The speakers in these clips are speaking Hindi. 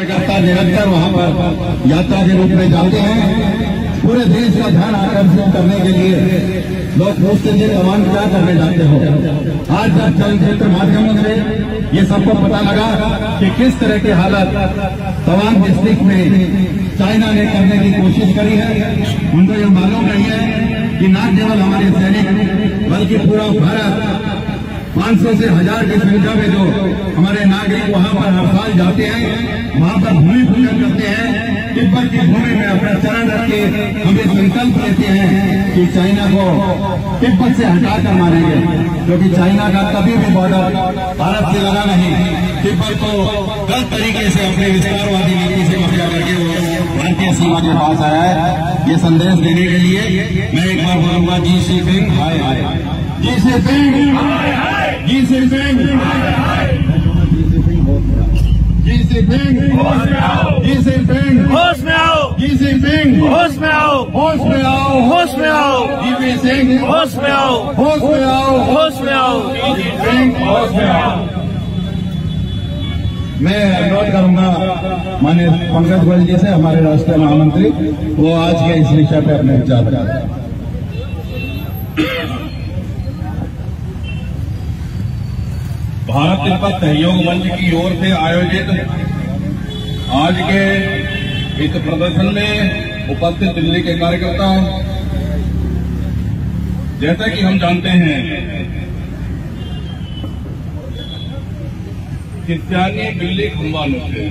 कार्यकर्ता निरंतर वहाँ पर यात्रा के रूप में जाते हैं। पूरे देश का ध्यान आकर्षित करने के लिए लोग पूछते थे कमान क्या करने जाते हो? आज जब चलचित्र माध्यमों से ये सबको पता लगा कि किस तरह की हालत तवांग डिस्ट्रिक्ट में चाइना ने करने की कोशिश करी है, उनको ये मालूम नहीं है कि न केवल हमारे सैनिक, बल्कि पूरा भारत 500 से हज़ार की संख्या में जो हमारे नागरिक वहाँ पर हर साल जाते हैं, वहाँ पर भूमि पूजन करते हैं, तिब्बत की भूमि में अपना चरण रख के हम ये संकल्प लेते हैं कि चाइना को तिब्बत से हटाकर मारेंगे, क्योंकि तो चाइना का कभी भी बॉर्डर भारत से लगा नहीं। तिब्बत को गलत तरीके से अपने विस्तारवादी नीति से कब्जा करके वो भारतीय सीमा के पास आया है। ये संदेश देने के लिए मैं एक बार बोलूँगा, जी सी सिंह, हाय हाय। जी सी सिंह जी सी सिंह जी सी सिंह जी सी सिंह होश में आओ। जी सी सिंह होश में आओ। होश में आओ। होश में आओ। जी सी सिंह होश में आओ। होश में आओ। होश में आओ। जीसी सिंह होश में आओ। मैं अनुरोध करूँगा माननीय पंकज गोयल जी से हमारे राष्ट्रीय महामंत्री वो आज के इस विषय पे अपने विचार बताएँ भारत तिब्बत सहयोग मंच की ओर से आयोजित आज के इस प्रदर्शन में उपस्थित दिल्ली के कार्यकर्ता, जैसा कि हम जानते हैं क्रिस्तियानी बिल्ली खंबा से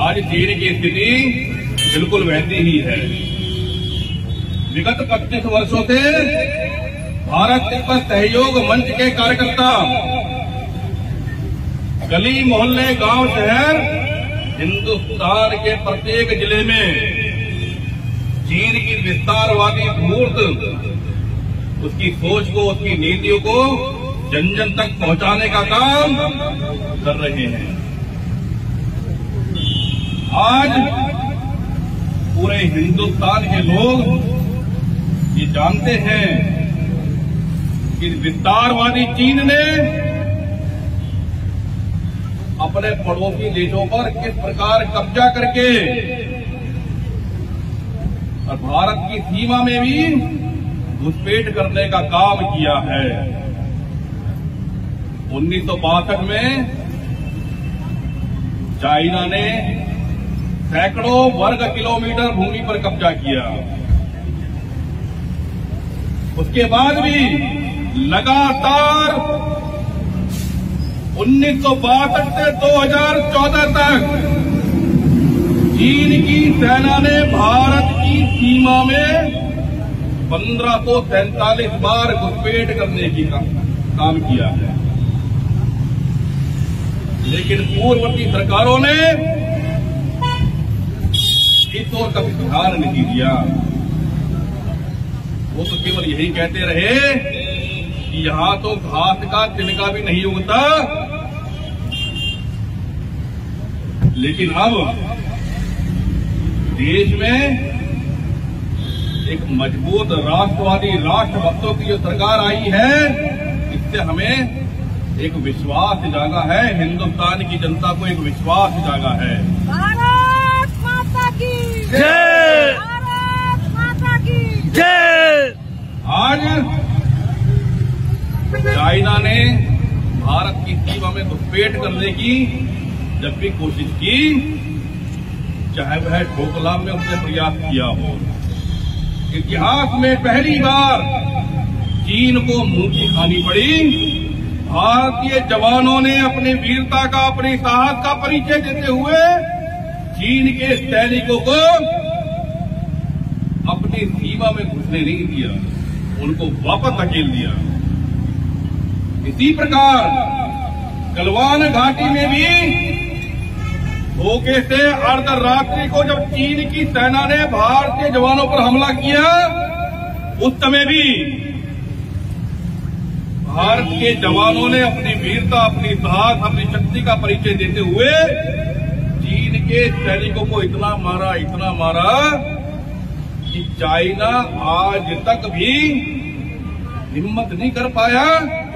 आज चीन की स्थिति बिल्कुल वैसी ही है। विगत 25 वर्षों से भारत तिब्बत सहयोग मंच के कार्यकर्ता गली मोहल्ले गाँव शहर हिंदुस्तान के प्रत्येक ज़िले में चीन की विस्तारवादी धूर्त उसकी सोच को, उसकी नीतियों को जन जन तक पहुँचाने का काम कर रहे हैं। आज पूरे हिंदुस्तान के लोग ये जानते हैं कि विस्तारवादी चीन ने अपने पड़ोसी देशों पर किस प्रकार कब्जा करके? और भारत की सीमा में भी घुसपैठ करने का काम किया है। उन्नीस में चाइना ने सैकड़ों वर्ग किलोमीटर भूमि पर कब्जा किया। उसके बाद भी लगातार उन्नीस सौ बासठ से 2014 तक चीन की सेना ने भारत की सीमा में पंद्रह सौ सैंतालीस बार घुसपैठ करने की का, काम किया है। लेकिन पूर्ववर्ती सरकारों ने इस ओर कभी ध्यान नहीं दिया। वो तो केवल यही कहते रहे कि यहाँ तो घास का तिनका भी नहीं उगता। लेकिन अब देश में एक मज़बूत राष्ट्रवादी राष्ट्रभक्तों की जो सरकार आई है इससे हमें एक विश्वास जागा है। हिंदुस्तान की जनता को एक विश्वास जागा है। भारत माता की। जय। भारत माता की। जय। आज चाइना ने भारत की सीमा में घुसपैठ करने की जब भी कोशिश की, चाहे वह ढोकला में उसने प्रयास किया हो, इतिहास में पहली बार चीन को मुँह की खानी पड़ी। भारतीय जवानों ने अपनी वीरता का, अपने साहस का परिचय देते हुए चीन के सैनिकों को अपनी सीमा में घुसने नहीं दिया, उनको वापस धकेल दिया। इसी प्रकार गलवान घाटी में भी धोखे से अर्धरात्रि को जब चीन की सेना ने भारतीय जवानों पर हमला किया, उस समय भी भारत के जवानों ने अपनी वीरता, अपनी साहस अपनी शक्ति का परिचय देते हुए चीन के सैनिकों को इतना मारा इतना मारा कि चाइना आज तक भी हिम्मत नहीं कर पाया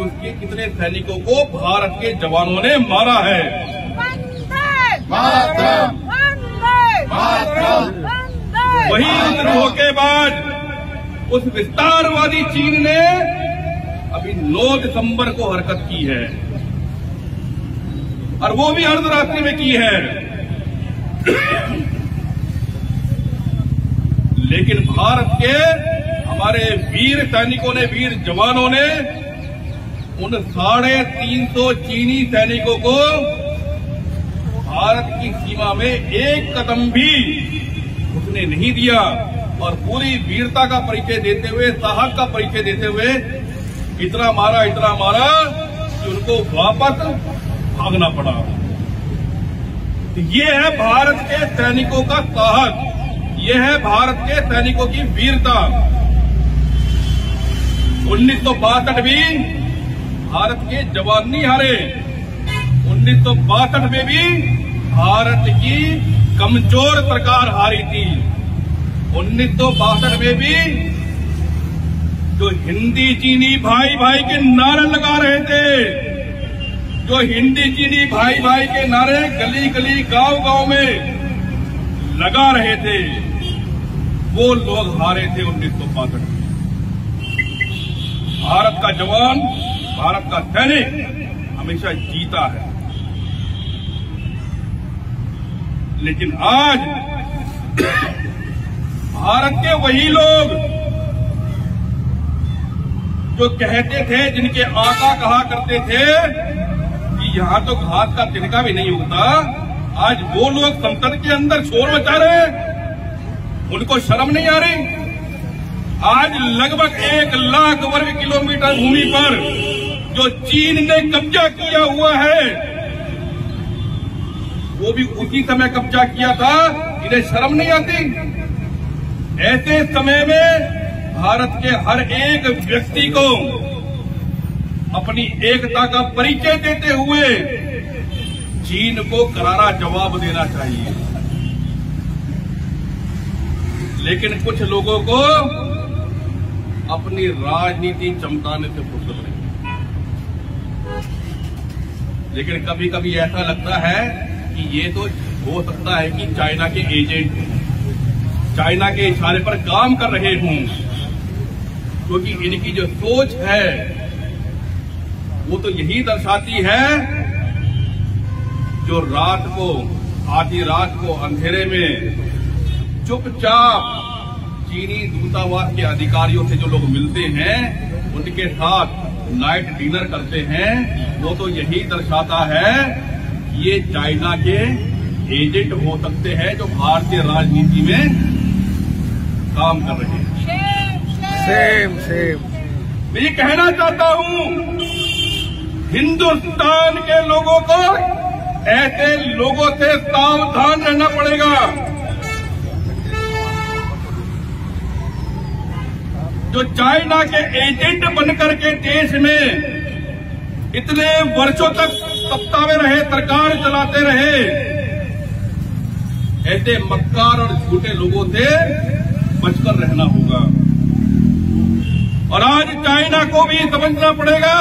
उसके कितने सैनिकों को भारत के जवानों ने मारा है। वही विद्रोह के बाद उस विस्तारवादी चीन ने अभी 9 दिसंबर को हरकत की है। और वो भी अर्धरात्रि में की है। लेकिन भारत के हमारे वीर सैनिकों ने वीर जवानों ने उन साढ़े तीन सौ चीनी सैनिकों को भारत की सीमा में एक कदम भी उसने नहीं दिया और पूरी वीरता का परिचय देते हुए, साहस का परिचय देते हुए इतना मारा इतना मारा कि उनको वापस भागना पड़ा। ये है भारत के सैनिकों का साहस, ये है भारत के सैनिकों की वीरता। उन्नीस सौ बासठ में भारत के जवान नहीं हारे, उन्नीस सौ बासठ में भी भारत की कमज़ोर सरकार हारी थी। उन्नीस सौ बासठ में भी जो हिंदी चीनी भाई भाई के नारे लगा रहे थे, जो हिंदी चीनी भाई भाई के नारे गली गली गाँव गाँव में लगा रहे थे, वो लोग हारे थे उन्नीस सौ बासठ में। भारत का जवान, भारत का सैनिक हमेशा जीता है। लेकिन आज भारत के वही लोग जो कहते थे, जिनके आका कहा करते थे कि यहाँ तो घास का तिनका भी नहीं होता, आज वो लोग संसद के अंदर शोर मचा रहे हैं। उनको शर्म नहीं आ रही? आज लगभग एक लाख वर्ग किलोमीटर भूमि पर जो चीन ने कब्जा किया हुआ है वो भी उसी समय कब्जा किया था इन्हें शर्म नहीं आती। ऐसे समय में भारत के हर एक व्यक्ति को अपनी एकता का परिचय देते हुए चीन को करारा जवाब देना चाहिए। लेकिन कुछ लोगों को अपनी राजनीति चमकाने से फुर्सत नहीं। लेकिन कभी कभी ऐसा लगता है कि ये तो हो सकता है कि चाइना के एजेंट, चाइना के इशारे पर काम कर रहे हों, क्योंकि तो इनकी जो सोच है, वो तो यही दर्शाती है, जो रात को, आधी रात को अंधेरे में चुपचाप चीनी दूतावास के अधिकारियों से जो लोग मिलते हैं, उनके साथ नाइट डिनर करते हैं, वो तो यही दर्शाता है ये चाइना के एजेंट हो सकते हैं जो भारतीय राजनीति में काम कर रहे हैं। सेम सेम मैं ये कहना चाहता हूँ हिंदुस्तान के लोगों को ऐसे लोगों से सावधान रहना पड़ेगा। जो चाइना के एजेंट बनकर के देश में इतने वर्षों तक सत्ता में रहे, सरकार चलाते रहे। ऐसे मक्कार और झूठे लोगों से बचकर रहना होगा। और आज चाइना को भी समझना पड़ेगा,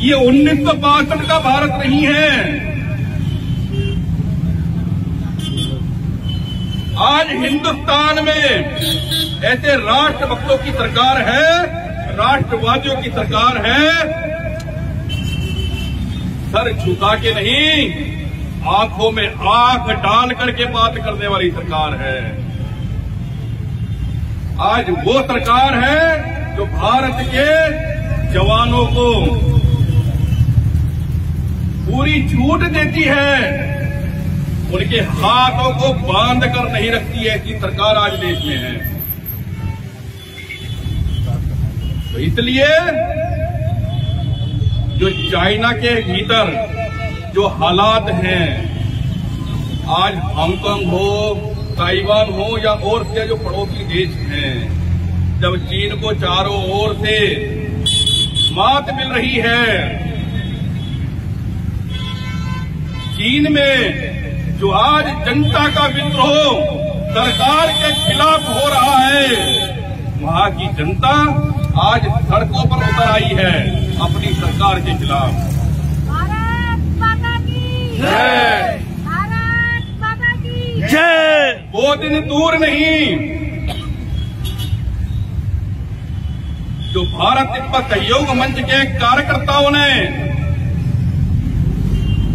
ये उन्नीस सौ बासठ का भारत नहीं है। आज हिंदुस्तान में ऐसे राष्ट्रभक्तों की सरकार है, राष्ट्रवादियों की सरकार है सर झुका के नहीं? आँखों में आँख डाल करके बात करने वाली सरकार है। आज वो सरकार है जो भारत के जवानों को पूरी छूट देती है। उनके हाथों को बाँध कर नहीं रखती ऐसी सरकार आज देश में है। तो इसलिए जो चाइना के भीतर जो हालात हैं, आज हांगकांग हो, ताइवान हो, या और से जो पड़ोसी देश हैं, जब चीन को चारों ओर से मात मिल रही है, चीन में जो आज जनता का विद्रोह सरकार के खिलाफ हो रहा है, वहाँ की जनता आज सड़कों पर उतर आई है। अपनी सरकार के खिलाफ। भारत माता की। जय। भारत माता की। जय। वो दिन दूर नहीं। जो भारत तिब्बत सहयोग मंच के कार्यकर्ताओं ने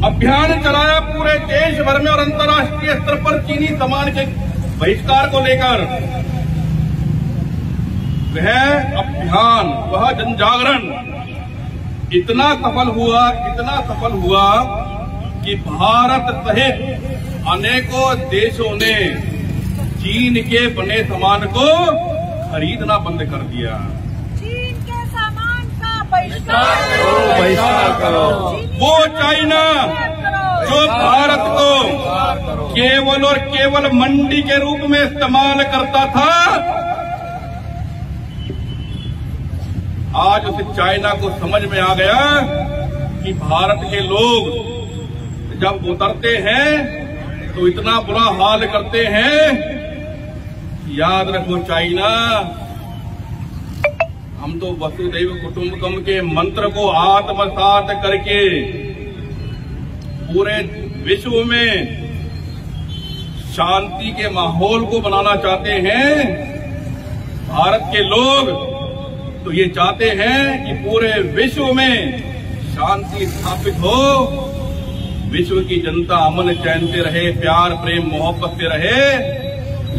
अभियान चलाया पूरे देश भर में और अंतर्राष्ट्रीय स्तर पर चीनी सामान के बहिष्कार को लेकर वह अभियान वह जनजागरण इतना सफल हुआ इतना सफल हुआ कि भारत सहित अनेकों देशों ने चीन के बने सामान को खरीदना बंद कर दिया चीन के सामान का बहिष्कार बहिष्कार करो। वो चाइना जो भारत को केवल और केवल मंडी के रूप में इस्तेमाल करता था आज उस चाइना को समझ में आ गया कि भारत के लोग जब उतरते हैं तो इतना बुरा हाल करते हैं याद रखो चाइना। हम तो वसुदैव कुटुंबकम के मंत्र को आत्मसात करके पूरे विश्व में शांति के माहौल को बनाना चाहते हैं। भारत के लोग तो ये चाहते हैं कि पूरे विश्व में शांति स्थापित हो। विश्व की जनता अमन चैन से रहे, प्यार, प्रेम, मोहब्बत से रहे।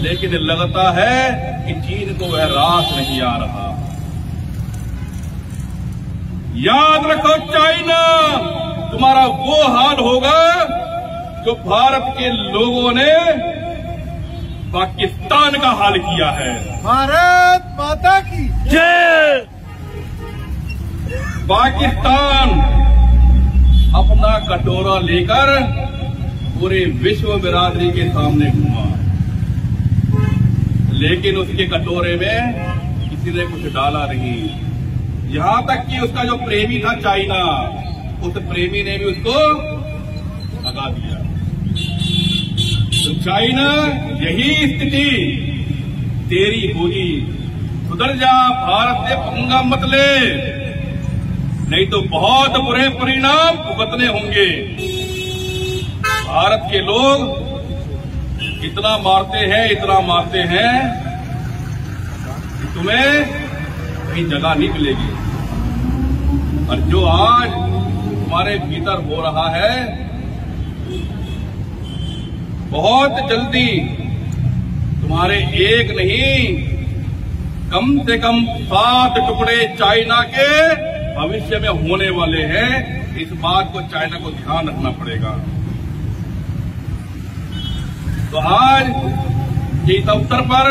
लेकिन लगता है कि चीन को वह रास नहीं आ रहा। याद रखो चाइना, तुम्हारा वो हाल होगा जो भारत के लोगों ने पाकिस्तान का हाल किया है। भारत माता की। जय। पाकिस्तान अपना कटोरा लेकर पूरे विश्व बिरादरी के सामने घूमा। लेकिन उसके कटोरे में किसी ने कुछ डाला नहीं। यहाँ तक कि उसका जो प्रेमी था चाइना उस प्रेमी ने भी उसको लगा दिया। चाइना यही स्थिति। तेरी होगी। सुधर जा, भारत से पंगा मत ले। नहीं तो बहुत बुरे परिणाम भुगतने होंगे। भारत के लोग इतना मारते हैं, इतना मारते हैं कि तुम्हें कहीं जगह नहीं मिलेगी। और जो आज तुम्हारे भीतर हो रहा है बहुत जल्दी। तुम्हारे एक नहीं, कम से कम सात टुकड़े चाइना के भविष्य में होने वाले हैं। इस बात को चाइना को ध्यान रखना पड़ेगा। तो आज इस अवसर पर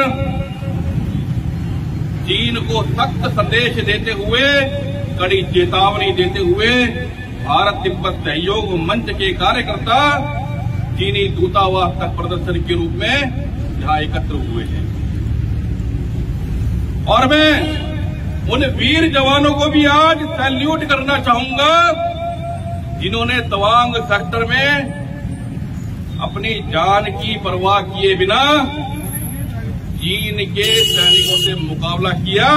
चीन को सख्त संदेश देते हुए, कड़ी चेतावनी देते हुए, भारत तिब्बत सहयोग मंच के कार्यकर्ता चीनी दूतावास तक प्रदर्शन के रूप में यहाँ एकत्र हुए हैं। और मैं उन वीर जवानों को भी आज सैल्यूट करना चाहूँगा, जिन्होंने तवांग सेक्टर में अपनी जान की परवाह किए बिना चीन के सैनिकों से मुकाबला किया,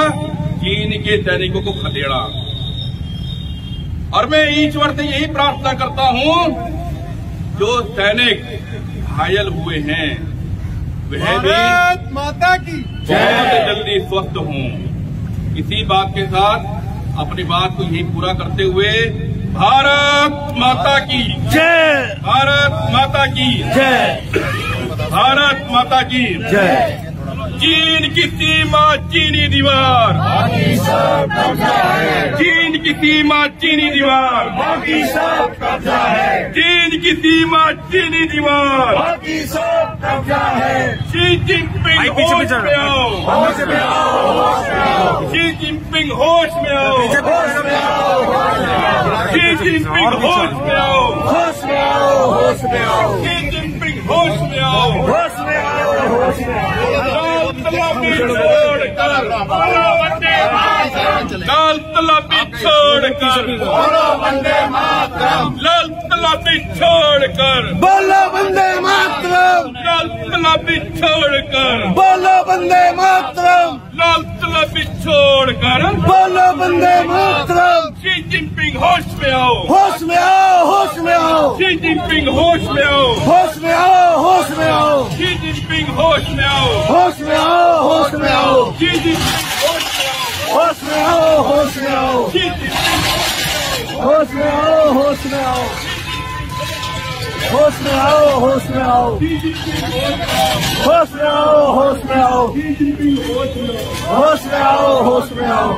चीन के सैनिकों को खदेड़ा। और मैं ईश्वर से यही प्रार्थना करता हूँ जो सैनिक घायल हुए हैं वह भी भारत माता की। बहुत जल्दी स्वस्थ हूँ। इसी बात के साथ अपनी बात को यही पूरा करते हुए भारत माता की जय। भारत माता की जय। भारत माता की। जय। चीन की सीमा चीनी दीवार चीन की सीमा चीनी दीवार बाकी सब कब्जा है चीन की सीमा चीनी दीवार बाकी सब कब्जा है शी जिनपिंग होश में आओ होश में आओ होश में आओ शी जिनपिंग होश में आओ होश में आओ शी जिनपिंग होश में आओ होश में आओ होश में आओ शी जिनपिंग होश में आओ होश में आओ होश में आओ तलाबी छोड़कर लाल तलाबी छोड़कर लाल तलाबी छोड़कर बोलो वंदे मातरम। लाल तलाबी छोड़कर बोलो वंदे मातरम। लाल तलाबी छोड़कर बोलो वंदे मातरम। शी जिनपिंग होश में आओ। होश में आओ होश में आओ। शी जिनपिंग होश में आओ होश में आओ शी जिनपिंग होश में आओ होश में आओ होश में आओ शी जिनपिंग होश में आओ होश में आओ होश में आओ होश में आओ होश में आओ होश में आओ होश में आओ होश में आओ होश में आओ होश में आओ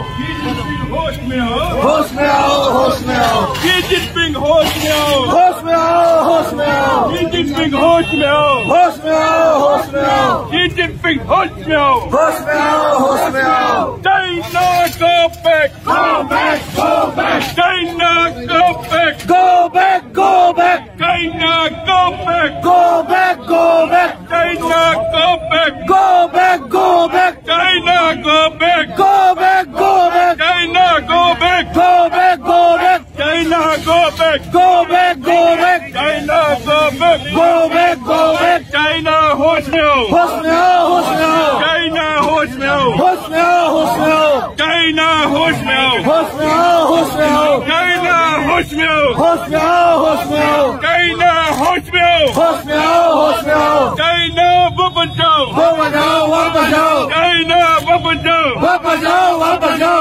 होश में आओ होश में आओ होश में आओ होश में आओ शी जिनपिंग होश में आओ होश में आओ होश में आओ शी जिनपिंग होश में आओ होश में आओ होश में आओ शी जिनपिंग होश में आओ होश में आओ होश में आओ China go back Go back, go back, Husn ho, husn ho. Gay na husn ho. Husn ho, husn ho. Gay na husn ho. Husn ho, husn ho. Gay na husn ho. Husn ho, husn ho. Gay na husn ho. Husn ho, husn ho. Gay na bubanjo. Bubanjo, bubanjo. Gay na bubanjo. Bubanjo, bubanjo.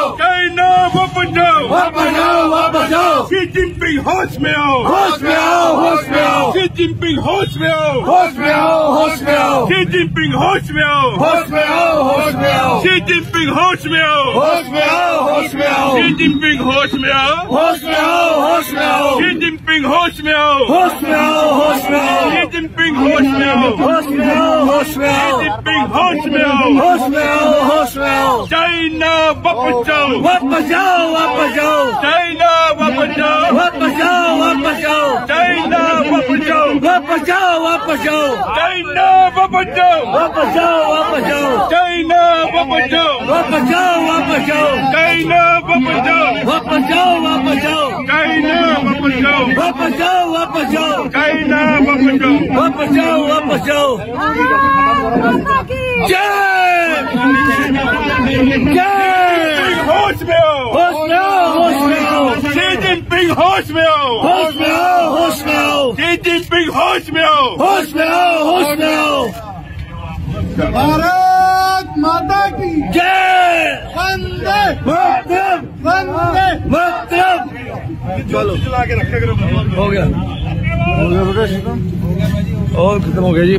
होश में आओ होश में आओ, होश में आओ, शी जिनपिंग होश में आओ होश में आओ, होश में आओ, शी जिनपिंग होश में आओ होश में आओ, होश में आओ, शी जिनपिंग होश में आओ होश में आओ, होश में आओ, शी जिनपिंग होश में आओ होश में आओ, होश में आओ, शी जिनपिंग होश में आओ होश में आओ, होश में आओ, शी जिनपिंग होश में आओ होश में आओ, Horswell! Horswell! Horswell! Horswell! Dana Wapajo! Wapajo! Wapajo! Dana Wapajo! Wapajo! Wapajo! Dana Wapajo! Wapajo! Wapajo! Dana Wapajo! Wapajo! Wapajo! Dana Wapajo! Wapajo! Wapajo! Dana Wapajo! Wapajo! Wapajo! Dana Wapajo! Wapajo! Wapajo! Dana Wapajo! Wapajo! Wapajo! होश में भारत माता की जय वंदे मातरम वंदे मातरम चलो चला के रखा करो हो गया हो गया बेटा और खत्म हो गया जी